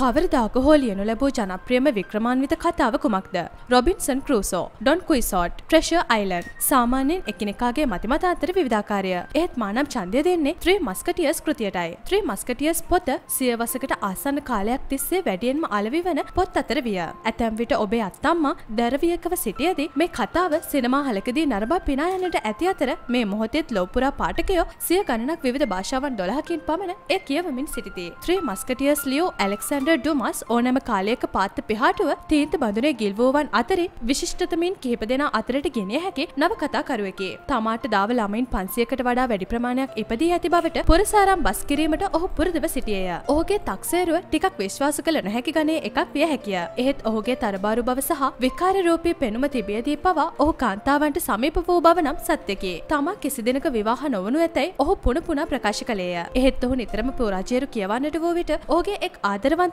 කවරදාක හෝ ලියනු ලැබූ ජනප්‍රියම වික්‍රමාන්විත කතාව කුමක්ද. Robinson Crusoe Don Quixote Treasure Island සාමාන්‍යයෙන් එකිනෙකාගේ මතිමත අතර විධාකාරය ඒත් මානම් චන්දය දෙන්නේ ත්‍රී මස්කටියස් කෘතියටයි. ත්‍රී මස්කටියස් පොත සියවසකට ආසන්න කාලයක් තිස්සේ වැඩියෙන්ම අලවි වන පොත් අතර විය. ඇතැම් විට ඔබේ අත්තම්මා දැරවියකව සිටියදී මේ කතාව සිනමා හලකදී නරබා පිනා යන්නට ඇති අතර මේ මොහොතෙත් ලෝපුරා පාටකයෝ සිය ගණනක් විධ භාෂාවන් දොළහකින් පමණ එය කියවමින් සිටිති. ත්‍රී මස්කටියස් ලියෝ ඇලෙක්සන්ඩර් ඩුමස් ඕනෑම කාලයක පාත්ත පිහාටුව තීන්ත බඳුනේ ගිල්වෝවන් අතරින් විශිෂ්ටතමින් කිහිප දෙෙන අතරට ගෙනිය හැකි නව කතාකරුවකි. තමාට දාව ළමයින් පන්සියකට වඩා වැඩි ප්‍රමාණයක් ඉපදී ඇති බවට පුරසාරම් බස් කිරීමට ඔහු පුරදව සිටියය. ඔහුගේ තක්සේරුව ටිකක් විශ්වාස කළ නොහැකි ගනේ එකක් විය හැකිය. එහෙත් ඔහුගේ තරබාරු බව සහ විකාරරූපී පෙනුම තිබියදී පවා ඔහු කාන්තාවන්ට සමීප වූ බව නම් සත්‍යකි. තමා කිසි දෙනක විවාහ නොවනු ඇතැයි ඔහු පුන පුනා ප්‍රකාශ කළේය. එහෙත් ඔහු නිතරම පෝරාජයරු කියවන්නට වූ විට ඕගේ එක්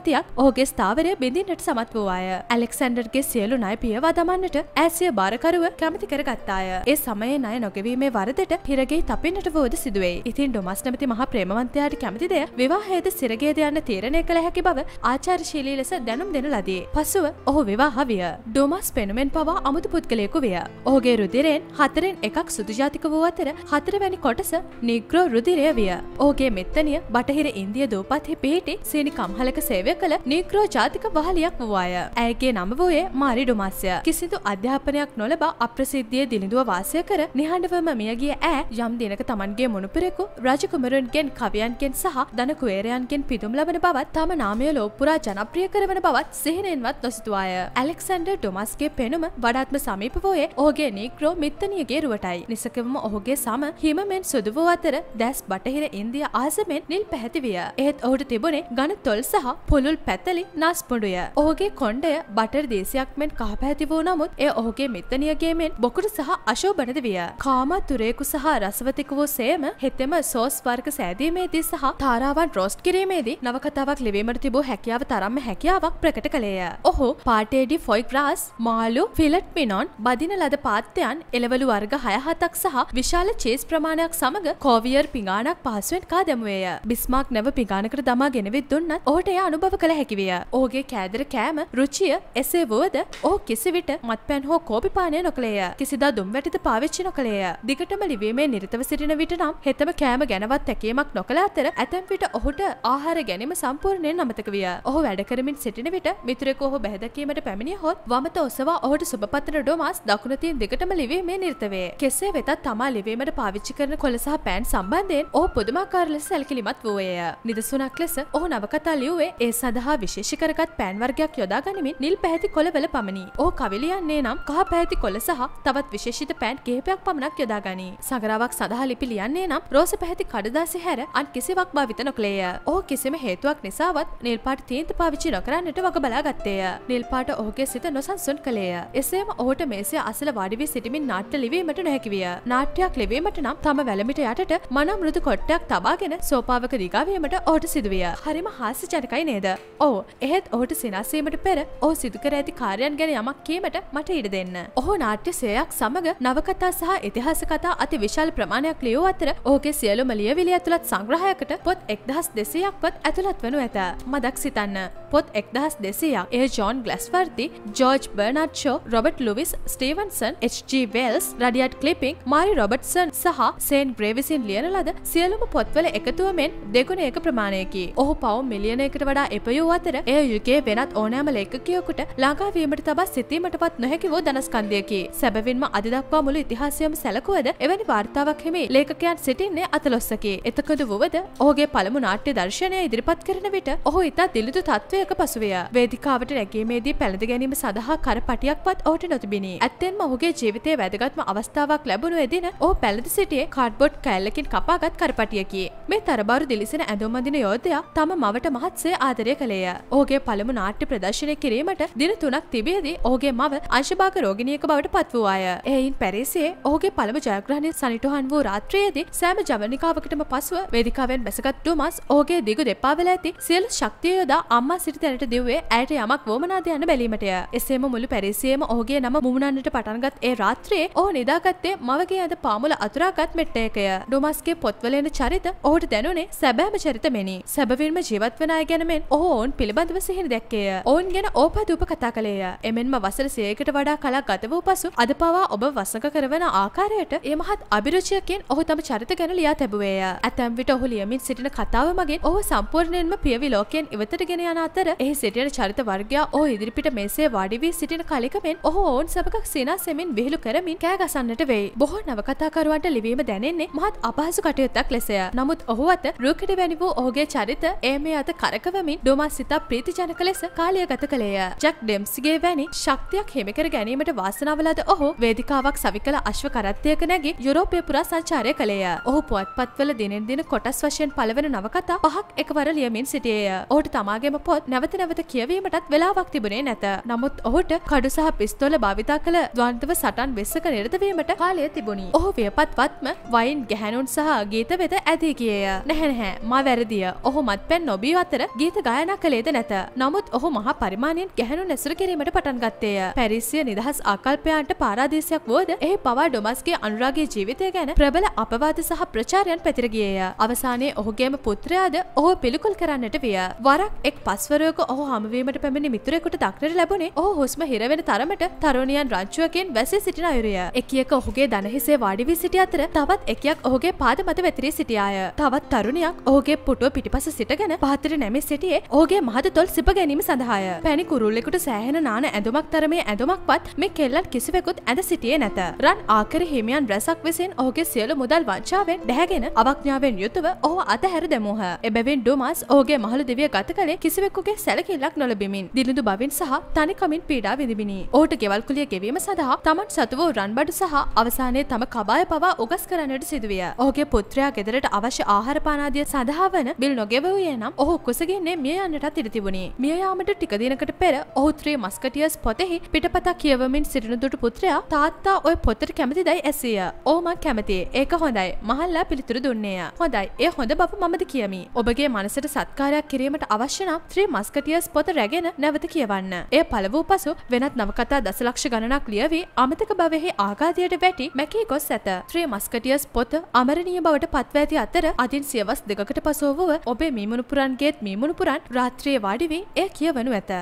ආදරවන්තයක් ඔහුගේ ස්ථාවරය බිඳින්නට සමත් වූවාය. ඇලෙක්සන්ඩර්ගේ සියලු නය පියවා දමන්නට ඇසිය භාරකරුව කැමති කරගත්තාය. ඒ සමයේ නය නොගෙවීමේ වරදට හිරගේ තපින්නට වෝද සිදුවේ. ඉතින් ඩොමස් නැමති මහ ප්‍රේමවන්තයාට කැමති දෙය විවාහයේද සිරගේද යන්න තීරණය කළ හැකි බව ආචාර්ශීලී ලෙස දැනුම් දෙන ලදී. පසුව ඔහු විවාහ විය. ඩොමස් පෙනුමෙන් පවා අමුතු පුද්ගලයෙකු විය. ඔහුගේ රුදිරෙන් හතරෙන් එකක් සුදුජාතික වූ අතර හතරවැනි කොටස නිග්‍රෝ රුදිරය විය. ඕගේ මෙත්තනිය බටහිර ඉන්දිය දූපත්හි පිහිටි සීනි කම්හලක සේවය කළ නිග්‍රෝ ජාතික වහලියක් වූවාය. ඇයගේ නම වූයේ මාරි ඩුමස්ය. කිසිදු අධ්‍යාපනයක් නොලබා අප්‍රසිද්ධිය දිලිඳුව වාසය කර නිහඬවම මියගිය ඈ යම් දිනක තමන්ගේ මුණුපුරෙකු රජකුමරුන්ගෙන් කවියන්ගෙන් සහ දන කුවේරයන්ගෙන් පිදුම් ලබන බවත් තම නාමය ලෝපුරා ජනප්‍රිය කරවන බවත් සිහිනෙන්වත් නොසිතුවාය. ඇලෙක්සන්ඩර් ඩොමස්ගේ පෙනුම වඩාත්ම සමීප වෝයේ ඔහුගේ නීග්‍රෝ මිත්තනියගේ රුවටයි. නිසකවම ඔහුගේ සම හිමමෙන් සුදුවූ අතර දැස් බටහිර ඉන්දිය ආසමෙන් නිල් පැහැති විය. එහෙත් ඔහුට තිබුණේ ගණ තොල් සහ පුළුල් පැතලි නාස්පොඩුය. ඔහුගේ කොණ්ඩය බටර් දේශයක් මෙන් කහ පැහැති වූ නමුත් එය ඔහුගේ මිත්තනියගේ මෙන් බොකුට සහ අශෝබනද විය. කාමත් තුරේකු සහ රසවතික වූ සේම හෙතෙම සෝස් වර්ග සෑදීමේදී සහ තාරාවන් රෝස්ට් කිරීමේදී නවකතාවක් ලිවීමට තිබූ හැකියාව තරම්ම හැකියාවක් ප්‍රකට කළේය. ඔහු පාටේඩි ෆොයි ග්‍රාස් මාලු ෆිලට් මිනොන් බදින ලද පාත්තයන් එළවලු වර්ග හයහතක් සහ විශාල චේස් ප්‍රමාණයක් සමඟ කෝවියර් පිඟානක් පහසුවෙන් කා දැමුවේය. බිස්මාක් නැව පිඟානකට දමා ගෙනවිත් දුන්නත් ඔහුට එය අනුභව කළ හැකිවිය. ඔහුගේ කෑදර කෑම රුචිය එසේ වුවද ඔහු කිසිවිට මත්පැන් හෝ කෝපිපානය නොකළේය. කිසිදා දුම් වැටිත පාවිච්චි නොකළේය. දිගටම ලිවීමේ නිරතව සිටින විට නම් හෙතම කෑම ගැනවත් තැකීමක් නොකළ අතර ඇතැම් විට ඔහුට ආහාර ගැනීම සම්පූර්ණයෙන් අමතක විය. ඔහු වැඩ කරමින් සිටින විට මිතුරෙකු ඔහු බැහැදකීමට පැමිණිය හොත් වමත ඔසවා ඔහුට සුබපතන ඩොමස් දකුණතින් දිගටම ලිවීමේ නිර්තවේ. කෙසේ වෙතත් තමා ලිවීමට පාවිච්චි කරන කොළ සහ පෑන් සම්බන්ධයෙන් ඔහු පුදුමාකාර ලෙස සැලකිලිමත් වූයේය. නිදසුනක් ලෙස ඔහු නවකතා ලියුවේ ඒ සඳහා විශේෂ කරගත් පෑන් වර්ගයක් යොදා ගනිමින් නිල් පැහැති කොළවල පමණි. ඔහු කවිලියන්නේ නම් කහ පැහැති කොළ සහ තවත් විශේෂිත පෑන් කිහිපයක් පමණක් යොදා ගනී. සගරාවක් සඳහා ලිපි ලියන්නේ නම් රෝස පැහැති කඩදාසි හැර අන් කිසිවක් භාවිත නොකළේය. ඔහු කිසිම හේතුවක් නිසාවත් නිල් පාට තීන්ත පාවිච්චි නොකරන්නට වග බලා ගත්තේය. නිල් පාට ඔහුගේ සිත නොසන්සුන් කළේය. එසේම ඔහුට මේසය අසල වඩිවි සිටිමින් නාට්‍ය ලිවීමට නොහැකි විය. නාට්‍යයක් ලිවීමට නම් තම වැලමිට යටට මන මෘදු කොට්ටයක් තබාගෙන සෝපාවක දිගාවීමට ඔහුට සිදුවිය. හරිම හාස්‍ය ජනකයි නේද? ඔව්. එහෙත් ඔහුට සිනස්සීමට පෙර ඔහු සිදු කර ඇති කාර්යයන් ගැන යමක් කීමට මට ඉඩ දෙන්න. ඔහු නාට්‍ය සේයක් සමග නවකතා සහ ඉතිහාස කතා අති විශාල ප්‍රමාණයක් ලියූ අතර ඔහුගේ සියලුම ලියවිලි ඇතුළත් සංග්‍රහයකට පොත් එක්දහස් දෙසයක්වත් ඇතුළත් වනු ඇත. මදක් සිතන්න. පොත් එක්දහස් දෙසයක් එය John Galsworthy George Bernard Shaw Robert Louis Stevenson HG Wells Rudyard කලිපිං Marie Robertson සහ සේන් බ්‍රේවිසින් ලියන ලද සියලුම පොත්වල එකතුව මෙන් දෙගුණ එක ප්‍රමාණයකි. ඔහු පවුම් මිලියනයකට වඩා එපයූ අතර එය යුගේ වෙනත් ඕනෑම ලේඛකයෙකුට ලංකාවීමට තබා සිතීමටපත් නොහැකි වූ දනස්කන්දයකි. සැබවින්ම අදිදක්වා මුළු ඉතිහාසයම සැලකුවද එවැනි වාර්තාවක් හිමි ලේඛකයන් සිටින්නේ අතලොස්සකි. එතකද වුවද ඔහුගේ පළමු නාට්‍ය දර්ශනය ඉදිරිපත් කරන විට ඔහු ඉතා දිලිදු තත්ත්වයක පසුවිය. වේදිකාවට රැගීමේදී පැළඳ ගැනීම සඳහා කරපටියක්වත් ඔහුට නොතිබිණි. ඇත්තෙන්ම ඔහුගේ ජීවිතයේ වැදගත්ම අවස්ථාවක් ලැබුණු එදින ඔහු පැළඳ සිටියේ කාඩ්බෝඩ් කෑල්ලකින් කපාගත් කරපටියකි. මේ තරබාරු දිලිසෙන ඇඳුම් අඳින යෝධයා තම මවට මහත්සේ ආදරය කළේය. ඔහුගේ පළමු නාට්‍ය ප්‍රදර්ශනය කිරීමට දින තුනක් තිබියදී ඔහුගේ මව අංශභාග රෝගිනියක බවට පත් වූ අය. එයින් පැරිසියේ ඔහුගේ පළමු ජයග්‍රහණය සනිටුහන් වූ රාත්‍රියේදී සෑම ජවනිකාවකටම පසුව වේදිකාවෙන් බැසගත් ඩුමස් ඔහුගේ දිගු දෙපාවල ඇති සියලු ශක්තිය යොදා අම්මා සිටි තැනට දිව්වේ ඇයට යමක් වෝමනාද යන්න බැලීමටය. එසේම මුළු පැරිසියේම ඔහුගේ නම මුමුණන්නට පටන්ගත් ඒ රාත්‍රයේ ඔහු නිදාගත්තේ මවගේ ඇද පාමුල අතුරාගත් මෙට්ටයකය. ඩුමස්ගේ පොත්වලෙන චරිත ඔහුට ඔහුට දැනුනේ සැබෑම චරිත මෙනි. සැබවින්ම ජීවත් වන අය ගැන මෙන් ඔහු ඔවුන් පිළිබඳව සිහින දැක්කේය. ඔවුන් ගැන ඕපාදූප කතා කළේය. එමෙන්ම වසර 100කට වඩා කලක් ගත වූ පසු අද පවා ඔබ වසඟ කරවන ආකාරයට ඒ මහත් අභිරුචියකින් ඔහු තම චරිත ගැන ලියා තැබුවේය. ඇතැම් විට ඔහු ලියමින් සිටින කතාව මගින් ඔහු සම්පූර්ණයෙන්ම පියවි ලෝකයෙන් ඉවතට ගෙන යන අතර එහි සිටින චරිත වර්ගයා ඔහු ඉදිරිපිට මෙසේ වාඩි වී සිටින කලෙකමෙන් ඔහු ඔවුන් සමග සිනා සෙමින් විහිළු කරමින් කෑ ගසන්නට වෙයි. බොහෝ නවකතාකරුවන්ට ලිවීම දැනෙන්නේ මහත් අපහසු කටයුත්තක් ලෙසය. නමුත් ඔහු අත රූකඩ වැනි වූ ඔහුගේ චරිත ඒ මේ අත කරකවමින් ඩොමස් සිතා ප්‍රීතිජනක ලෙස කාලය ගත කළේය. ජක් ඩෙම්ස්ගේ වැනි ශක්තියක් හිමිකර ගැනීමට වාසනාව ලද ඔහු වේදිකාවක් සවිකල අශ්ව කරත්තයක නැගී යුරෝපය පුරා සංචාරය කළේය. ඔහු පුවත්පත්වල දිනෙන් දින කොටස් වශයෙන් පළවෙන නවකතා පහක් එකවර ලියමින් සිටියේය. ඔහුට තමාගේම පොත් නැවත නැවත කියවීමටත් වෙලාවක් තිබුණේ නැත. නමුත් ඔහුට කඩු සහ පිස්තෝල භාවිතා කළ ද්වන්දව සටන් වෙස්සක නිරතවීමට කාලය තිබුණි. ඔහු වියපත්වත්ම වයින් ගැහැනුන් සහ ගීත වෙත ඇදී ගියේය. නැහැ නැහැ මා වැරදිය. ඔහු මත්පැන් නොබී අතර ගීත ගායනා කළේද නැත. නමුත් ඔහු මහා පරිමාණයෙන් ගැහැණුන් ඇසුරු කිරීමට පටන් ගත්තේය. පැරිසිය නිදහස් ආකල්පයන්ට පාරාදීසයක් වුවද එහි පවා ඩොමස්ගේ අනුරාගේ ජීවිතය ගැන ප්‍රබල අපවාද සහ ප්‍රචාරයන් පැතිර ගියේය. අවසානයේ ඔහුගේම පුත්‍රයාද ඔහු පිළිකුල් කරන්නට විය. වරක් එක් පස්වරයක ඔහු හමුවීමට පැමිණි මිතුරෙකුට දක්නට ලැබුණේ ඔහු හුස්ම හිරවෙන තරමට තරුණියන් රංචුවකින් වැසී සිටින අයුරිය. එකියක ඔහුගේ දනහිසේ වාඩි වී සිටි අතර තවත් එකියක් ඔහුගේ පාද මත වැතිරී සිටියාය. තවත් තරුණියක් ඔහුගේ පුටුව පිටිපස සිටගෙන පහතට නැමී සිටියේ ඔහුගේ මහත තොල් සිප ගැනීම සඳහාය. පැණි කුරුල්ලෙකුට සෑහෙන නාන ඇඳුමක් තරමේ ඇඳුමක්වත් මේ කෙල්ලන් කිසිවෙකුත් ඇඳ සිටියේ නැත. රන් ආකර හිමියන් රැසක් විසින් ඔහුගේ සියලු මුදල් වංචාවෙන් ඩැහැගෙන අවඥාවෙන් යුතුව ඔහු අතහැර දැමූහ. එබැවින් ඩොමස් ඔහුගේ මහලු දෙවිය ගත කළේ කිසිවෙකුගේ සැලකිල්ලක් නොලබිමින් දිලිඳු බවින් සහ තනිකමින් පීඩා විඳිමිනි. ඔහුට ගෙවල් කුලිය ගෙවීම සඳහා තමන් සතු වූ රන්බඩු සහ අවසානයේ තම කබාය පවා උගස් කරන්නට සිදුවිය. ඔහුගේ පුත්‍රයා ගෙදරට අවශ්‍ය ආහාර පානාදිය සඳහා වන බිල් නොගෙවූයේ නම් ඔහු කුසගින්නේ මිය යන්නටත් ඉඩ තිබුණි. මිය යාමට ටික දිනකට පෙර ඔහු ත්‍රී මස්කටියස් පොතෙහි පිටපතක් කියවමින් සිටින දුටු පුත්‍රයා තාත්තා ඔය පොතට කැමතිදයි ඇසිය. "ඕ මං කැමතියි. ඒක හොඳයි." මහල්ලා පිළිතුරු දුන්නේය. "හොඳයි. එය හොඳ බව මමද කියමි. ඔබගේ මනසට සත්කාරයක් කිරීමට අවශ්‍ය නම් ත්‍රී මස්කටියස් පොත රැගෙන නැවත කියවන්න." එය පළ වූ පසු වෙනත් නවකතා දසලක්ෂ ගණනක් ලියවී අමතක භවෙහි ආඝාතයට වැටි මැකී ගොස් ඇත. ත්‍රී මස්කටියස් පොත අමරණීය බවට පත්ව ඇති අතර අදින් සියවස් දෙකකට පසුව ඔබේ මීමුණුපුරන්ගේත් මීමුණුපුරන් රාත්‍රියේ වාඩි වී එය කියවනු ඇත.